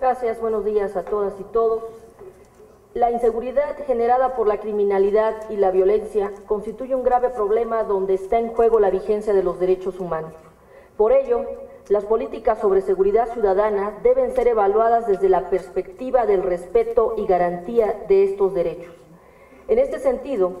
Gracias, buenos días a todas y todos. La inseguridad generada por la criminalidad y la violencia constituye un grave problema donde está en juego la vigencia de los derechos humanos. Por ello, las políticas sobre seguridad ciudadana deben ser evaluadas desde la perspectiva del respeto y garantía de estos derechos. En este sentido,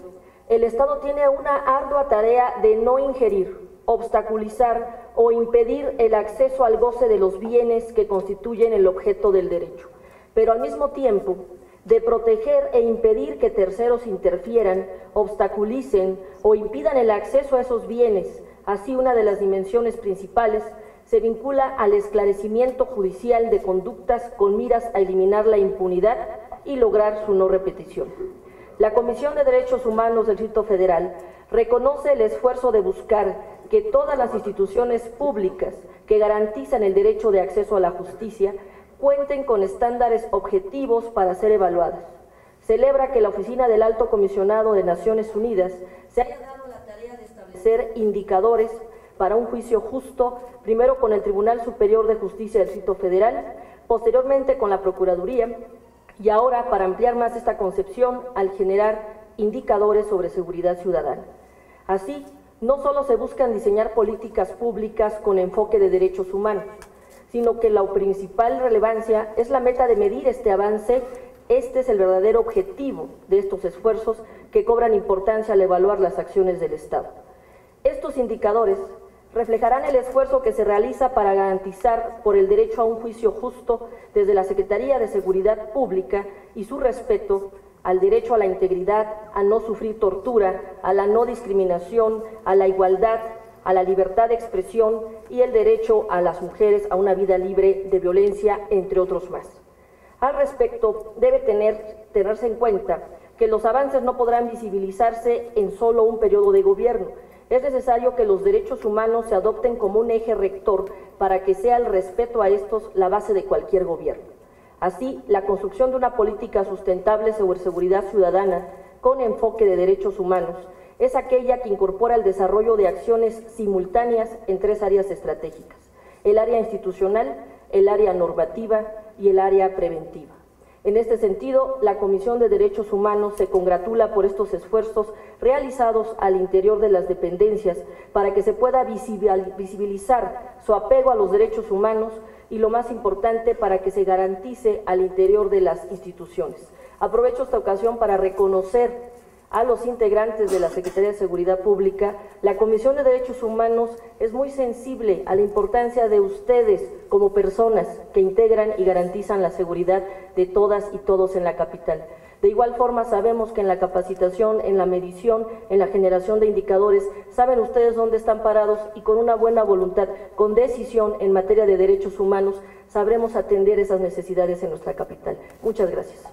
el Estado tiene una ardua tarea de no ingerir, obstaculizar o impedir el acceso al goce de los bienes que constituyen el objeto del derecho, pero al mismo tiempo de proteger e impedir que terceros interfieran, obstaculicen o impidan el acceso a esos bienes. Así una de las dimensiones principales se vincula al esclarecimiento judicial de conductas con miras a eliminar la impunidad y lograr su no repetición. La Comisión de Derechos Humanos del Distrito Federal reconoce el esfuerzo de buscar que todas las instituciones públicas que garantizan el derecho de acceso a la justicia cuenten con estándares objetivos para ser evaluadas. Celebra que la Oficina del Alto Comisionado de Naciones Unidas se haya dado la tarea de establecer indicadores para un juicio justo, primero con el Tribunal Superior de Justicia del Distrito Federal, posteriormente con la Procuraduría, y ahora para ampliar más esta concepción al generar indicadores sobre seguridad ciudadana. Así, no solo se buscan diseñar políticas públicas con enfoque de derechos humanos, sino que la principal relevancia es la meta de medir este avance. Este es el verdadero objetivo de estos esfuerzos que cobran importancia al evaluar las acciones del Estado. Estos indicadores reflejarán el esfuerzo que se realiza para garantizar por el derecho a un juicio justo desde la Secretaría de Seguridad Pública y su respeto al derecho a la integridad, a no sufrir tortura, a la no discriminación, a la igualdad, a la libertad de expresión y el derecho a las mujeres a una vida libre de violencia, entre otros más. Al respecto, debe tener, tenerse en cuenta que los avances no podrán visibilizarse en solo un periodo de gobierno, es necesario que los derechos humanos se adopten como un eje rector para que sea el respeto a estos la base de cualquier gobierno. Así, la construcción de una política sustentable sobre seguridad ciudadana con enfoque de derechos humanos es aquella que incorpora el desarrollo de acciones simultáneas en tres áreas estratégicas, el área institucional, el área normativa y el área preventiva. En este sentido, la Comisión de Derechos Humanos se congratula por estos esfuerzos realizados al interior de las dependencias para que se pueda visibilizar su apego a los derechos humanos y lo más importante para que se garantice al interior de las instituciones. Aprovecho esta ocasión para reconocer a los integrantes de la Secretaría de Seguridad Pública, la Comisión de Derechos Humanos es muy sensible a la importancia de ustedes como personas que integran y garantizan la seguridad de todas y todos en la capital. De igual forma, sabemos que en la capacitación, en la medición, en la generación de indicadores, saben ustedes dónde están parados y con una buena voluntad, con decisión en materia de derechos humanos, sabremos atender esas necesidades en nuestra capital. Muchas gracias.